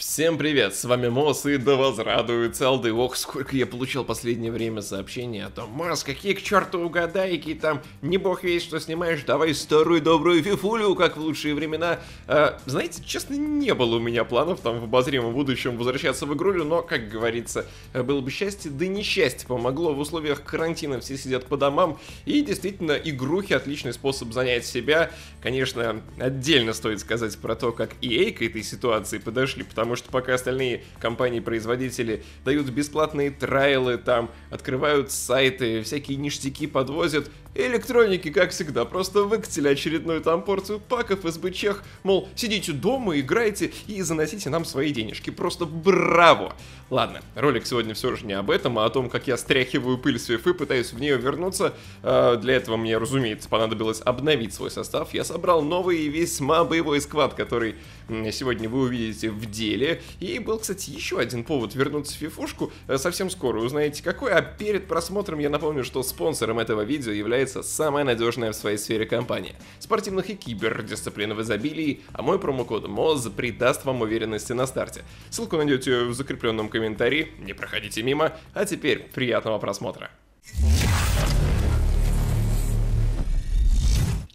Всем привет, с вами Мос и да возрадуется алды. Ох, сколько я получил последнее время сообщений о том, Мос, какие к черту угадайки, там, не бог весь, что снимаешь, давай старую добрую фифулю, как в лучшие времена. А, знаете, честно, не было у меня планов там в обозримом будущем возвращаться в игрулю, но, как говорится, было бы счастье, да несчастье помогло. В условиях карантина все сидят по домам, и действительно, игрухи отличный способ занять себя. Конечно, отдельно стоит сказать про то, как EA к этой ситуации подошли, потому потому что пока остальные компании-производители дают бесплатные трайлы, там, открывают сайты, всякие ништяки подвозят, электроники, как всегда, просто выкатили очередную там порцию паков из бычех, мол, сидите дома, играйте и заносите нам свои денежки. Просто браво! Ладно, ролик сегодня все же не об этом, а о том, как я стряхиваю пыль с FIFA, пытаюсь в нее вернуться. А, для этого мне, разумеется, понадобилось обновить свой состав. Я собрал новый и весьма боевой сквад, который сегодня вы увидите в деле. И был, кстати, еще один повод вернуться в фифушку. Э, совсем скоро узнаете какой, а перед просмотром я напомню, что спонсором этого видео является самая надежная в своей сфере компания. Спортивных и кибердисциплин в изобилии, а мой промокод МОЗ придаст вам уверенности на старте. Ссылку найдете в закрепленном комментарии, не проходите мимо, а теперь приятного просмотра.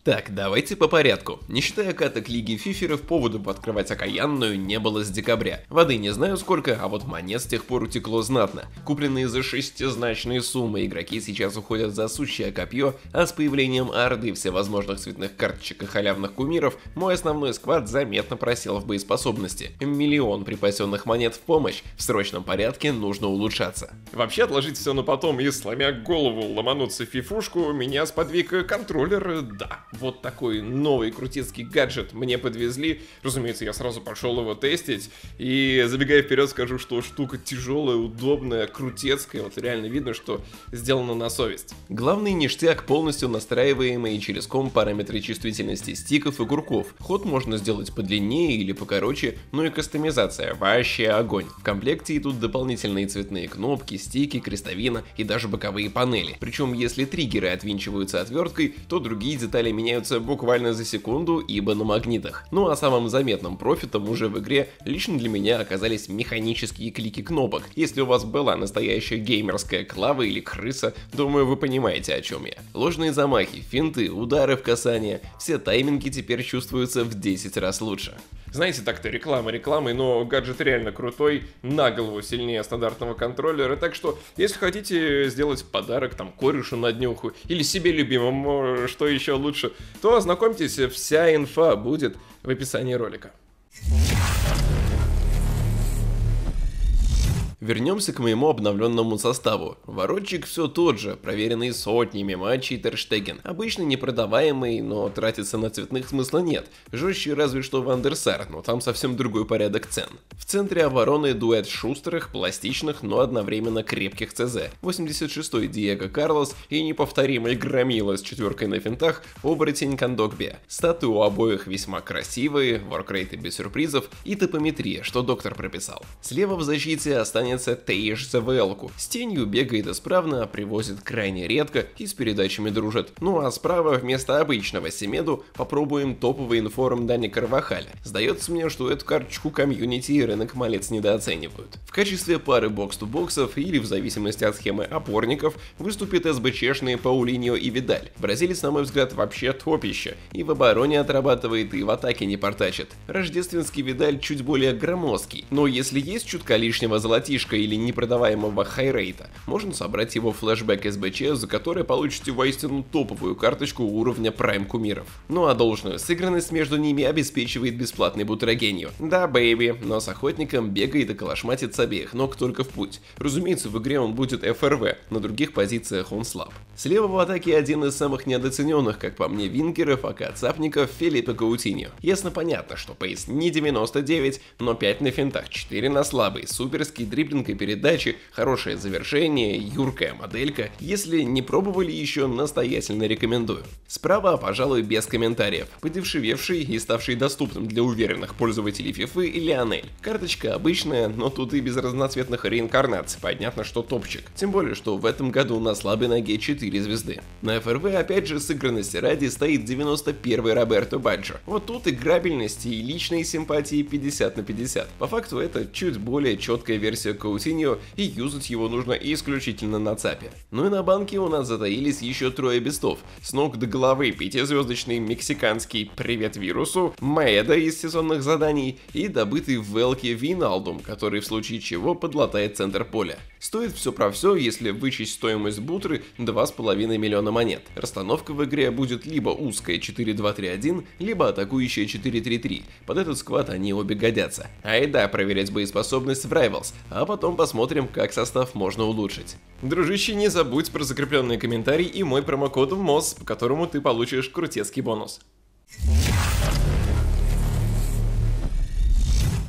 Так, давайте по порядку. Не считая каток Лиги Фиферов, поводу пооткрывать окаянную не было с декабря. Воды не знаю сколько, а вот монет с тех пор утекло знатно. Купленные за шестизначные суммы игроки сейчас уходят за сущее копье, а с появлением орды всевозможных цветных карточек и халявных кумиров, мой основной сквад заметно просел в боеспособности. Миллион припасенных монет в помощь, в срочном порядке нужно улучшаться. Вообще отложить все на потом и сломя голову ломануться в фифушку, меня сподвиг контроллер, да, вот такой новый крутецкий гаджет мне подвезли. Разумеется, я сразу пошел его тестить. И забегая вперед, скажу, что штука тяжелая, удобная, крутецкая. Вот реально видно, что сделано на совесть. Главный ништяк полностью настраиваемый через ком параметры чувствительности стиков и курков. Ход можно сделать подлиннее или покороче, но и кастомизация вообще огонь. В комплекте идут дополнительные цветные кнопки, стики, крестовина и даже боковые панели. Причем если триггеры отвинчиваются отверткой, то другие детали меняются буквально за секунду, ибо на магнитах. Ну а самым заметным профитом уже в игре лично для меня оказались механические клики кнопок. Если у вас была настоящая геймерская клава или крыса, думаю вы понимаете о чем я. Ложные замахи, финты, удары в касание, все тайминги теперь чувствуются в 10 раз лучше. Знаете, так-то реклама рекламой, но гаджет реально крутой, на голову сильнее стандартного контроллера, так что, если хотите сделать подарок там корешу на днюху или себе любимому, что еще лучше, то ознакомьтесь, вся инфа будет в описании ролика. Вернемся к моему обновленному составу. Воротчик все тот же, проверенный сотнями матчей Терштеген. Обычно непродаваемый, но тратиться на цветных смысла нет. Жестче разве что Вандерсар, но там совсем другой порядок цен. В центре обороны дуэт шустрых, пластичных, но одновременно крепких ЦЗ. 86-й Диего Карлос и неповторимый Громила с четверкой на финтах оборотень Кандокбе. Статы у обоих весьма красивые, воркрейты без сюрпризов и топометрия, что доктор прописал. Слева в защите останется останется Тейш ЗВЛ-ку. С тенью бегает исправно, привозит крайне редко и с передачами дружит. Ну а справа вместо обычного Семеду попробуем топовый информ Дани Карвахаля. Сдается мне, что эту карточку комьюнити и рынок малец недооценивают. В качестве пары бокс-то-боксов или в зависимости от схемы опорников выступит СБЧшные Паулиньо и Видаль. Бразилец, на мой взгляд, вообще топище. И в обороне отрабатывает, и в атаке не портачит. Рождественский Видаль чуть более громоздкий, но если есть чутка лишнего золотишка фишка или непродаваемого хайрейта, можно собрать его флешбэк СБЧ, за который получите воистину топовую карточку уровня прайм кумиров. Ну а должную сыгранность между ними обеспечивает бесплатный Бутрагеньо. Да, baby, но с охотником бегает и калашматит с обеих ног только в путь. Разумеется, в игре он будет ФРВ, на других позициях он слаб. Слева в атаке один из самых недооцененных, как по мне, вингеров, а цапников Филиппе Каутиньо. Ясно понятно, что pace не 99, но 5 на финтах, 4 на слабый, суперский дриблинг передачи, хорошее завершение, юркая моделька. Если не пробовали еще, настоятельно рекомендую. Справа, пожалуй, без комментариев. Подешевевший и ставший доступным для уверенных пользователей и Лионель. Карточка обычная, но тут и без разноцветных реинкарнаций, понятно, что топчик. Тем более, что в этом году на слабой ноге 4 звезды. На ФРВ опять же сыгранности ради стоит 91 Роберто Баджо. Вот тут играбельности и личные симпатии 50 на 50. По факту это чуть более четкая версия Каутиньо и юзать его нужно исключительно на ЦАПе. Ну и на банке у нас затаились еще трое бестов. С ног до головы пятизвездочный мексиканский «Привет вирусу», Маэда из сезонных заданий и добытый в Велке Виналдум, который в случае чего подлатает центр поля. Стоит все про все, если вычесть стоимость бутры 2,5 миллиона монет. Расстановка в игре будет либо узкая 4-2-3-1, либо атакующая 4-3-3. Под этот сквад они обе годятся. Айда проверять боеспособность в Rivals, а потом посмотрим, как состав можно улучшить. Дружище, не забудь про закрепленный комментарий и мой промокод МОЗ, по которому ты получишь крутецкий бонус.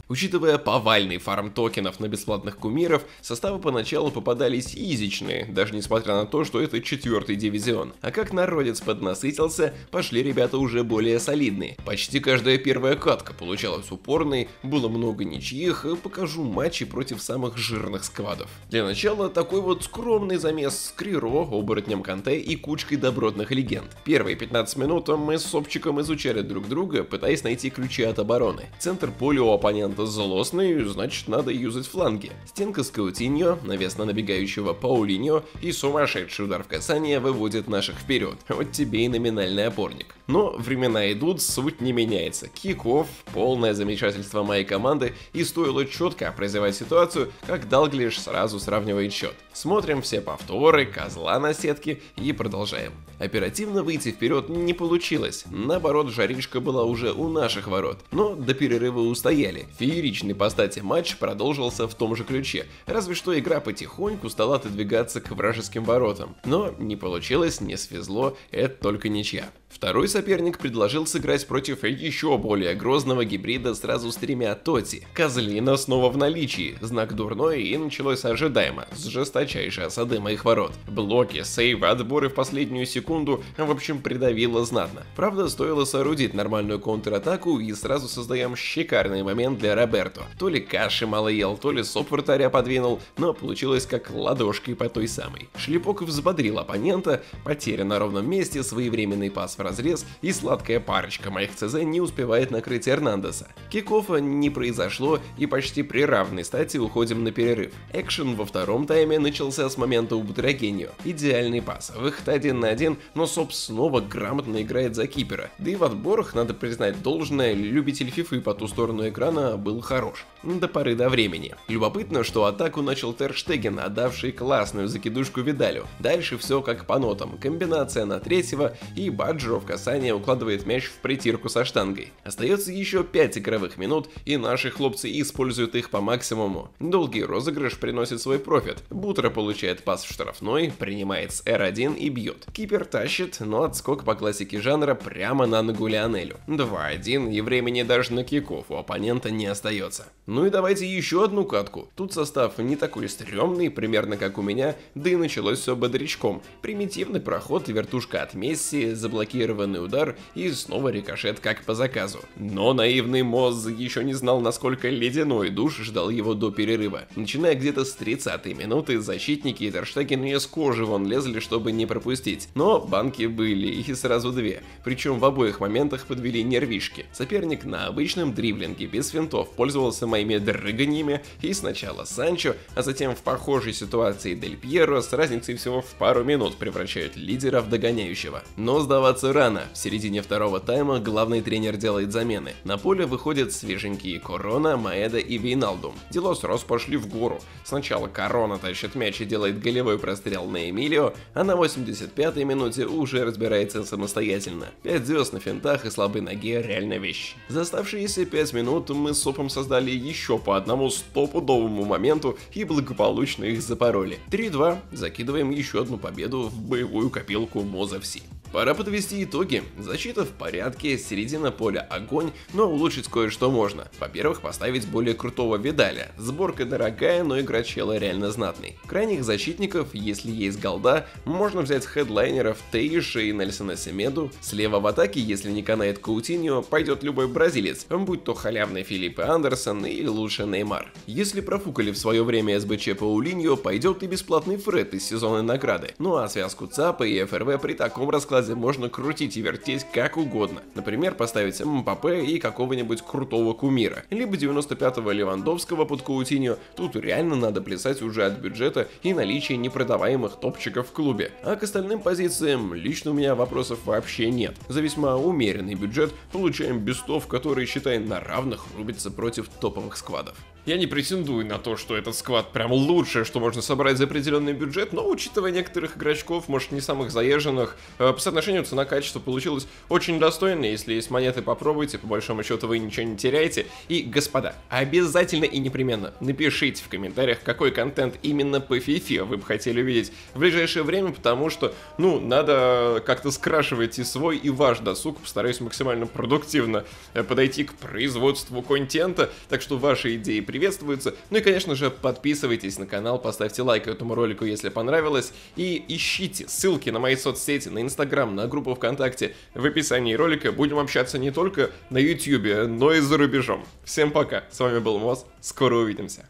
Учитывая повальный фарм токенов на бесплатных кумиров, составы поначалу попадались изичные, даже несмотря на то, что это четвертый дивизион. А как народец поднасытился, пошли ребята уже более солидные. Почти каждая первая катка получалась упорной, было много ничьих, покажу матчи против самых жирных сквадов. Для начала такой вот скромный замес с Криро, оборотнем Канте и кучкой добротных легенд. Первые 15 минут мы с Сопчиком изучали друг друга, пытаясь найти ключи от обороны. Центр поля у оппонента оппонента злостный, значит надо юзать фланги. Стенка с Каутиньо, навес на набегающего Паулиньо и сумасшедший удар в касание выводит наших вперед. Вот тебе и номинальный опорник. Но времена идут, суть не меняется. Киков, полное замечательство моей команды и стоило четко прозевать ситуацию, как Далглиш сразу сравнивает счет. Смотрим все повторы, козла на сетке и продолжаем. Оперативно выйти вперед не получилось, наоборот жаришка была уже у наших ворот, но до перерыва устояли. Фееричный по стати матч продолжился в том же ключе, разве что игра потихоньку стала отодвигаться к вражеским воротам. Но не получилось, не свезло, это только ничья. Второй соперник предложил сыграть против еще более грозного гибрида сразу с тремя Тоти. Козлина снова в наличии, знак дурной и началось ожидаемо, с жесточайшей осады моих ворот. Блоки, сейвы, отборы в последнюю секунду, в общем придавило знатно. Правда, стоило соорудить нормальную контратаку и сразу создаем шикарный момент для Роберто. То ли каши мало ел, то ли соп вратаря подвинул, но получилось как ладошкой по той самой. Шлепок взбодрил оппонента, потеря на ровном месте, своевременный пас в разрез, и сладкая парочка моих ЦЗ не успевает накрыть Эрнандеса. Кикофа не произошло, и почти при равной стати уходим на перерыв. Экшен во втором тайме начался с момента у Бутрагеньо. Идеальный пас, выход один на один, но Соп снова грамотно играет за кипера. Да и в отборах, надо признать должное, любитель фифы по ту сторону экрана был хорош. До поры до времени. Любопытно, что атаку начал Терштеген, отдавший классную закидушку Видалю. Дальше все как по нотам. Комбинация на третьего и Баджо в касание укладывает мяч в притирку со штангой. Остается еще 5 игровых минут, и наши хлопцы используют их по максимуму. Долгий розыгрыш приносит свой профит. Бутро получает пас в штрафной, принимает с R1 и бьет. Кипер тащит, но отскок по классике жанра прямо на ногу Лионелю. 2-1, и времени даже на киков у оппонента не остается. Ну и давайте еще одну катку. Тут состав не такой стрёмный, примерно как у меня, да и началось все бодрячком. Примитивный проход, вертушка от Месси, заблокированный удар и снова рикошет как по заказу. Но наивный Моз еще не знал, насколько ледяной душ ждал его до перерыва. Начиная где-то с 30-й минуты, защитники и Терштеген с кожи вон лезли, чтобы не пропустить. Но банки были, и сразу две. Причем в обоих моментах подвели нервишки. Соперник на обычном дриблинге без финтов пользовался моими дрыганиями, и сначала Санчо, а затем в похожей ситуации Дель Пьеро с разницей всего в пару минут превращают лидера в догоняющего. Но сдаваться рано. В середине второго тайма главный тренер делает замены. На поле выходят свеженькие Корона, Маэда и Вейналдум. Дела сразу пошли в гору. Сначала Корона тащит мяч и делает голевой прострел на Эмилио, а на 85-й минуте уже разбирается самостоятельно. 5 звезд на финтах и слабой ноге реально вещь. За оставшиеся 5 минут мы с Сопом создали еще по одному стопудовому моменту и благополучно их запороли. 3-2, закидываем еще одну победу в боевую копилку Моза Си. Пора подвести итоги. Защита в порядке, середина поля огонь, но улучшить кое-что можно. Во-первых, поставить более крутого Видаля. Сборка дорогая, но игра чела реально знатный. Крайних защитников, если есть голда, можно взять хедлайнеров Тейша и Нельсона Семеду. Слева в атаке, если не канает Каутиньо, пойдет любой бразилец, будь то халявный Филиппе Андерсон или лучше Неймар. Если профукали в свое время СБЧ Паулиньо, пойдет и бесплатный Фред из сезонной награды. Ну а связку ЦАПа и ФРВ при таком раскладе можно крутить и вертеть как угодно. Например, поставить МПП и какого-нибудь крутого кумира. Либо 95-го Левандовского под Каутиньо. Тут реально надо плясать уже от бюджета и наличия непродаваемых топчиков в клубе. А к остальным позициям лично у меня вопросов вообще нет. За весьма умеренный бюджет получаем бестов, которые, считай, на равных рубятся против топовых сквадов. Я не претендую на то, что этот сквад прям лучшее, что можно собрать за определенный бюджет, но учитывая некоторых игрочков, может не самых заезженных, э, по соотношению цена-качество получилось очень достойно. Если есть монеты, попробуйте, по большому счету вы ничего не теряете. И, господа, обязательно и непременно напишите в комментариях, какой контент именно по FIFA вы бы хотели увидеть в ближайшее время, потому что, ну, надо как-то скрашивать и свой, и ваш досуг. Постараюсь максимально продуктивно э, подойти к производству контента, так что ваши идеи приветствуются. Ну и, конечно же, подписывайтесь на канал, поставьте лайк этому ролику, если понравилось, и ищите ссылки на мои соцсети, на Инстаграм, на группу ВКонтакте в описании ролика. Будем общаться не только на Ютьюбе, но и за рубежом. Всем пока, с вами был Моз, скоро увидимся.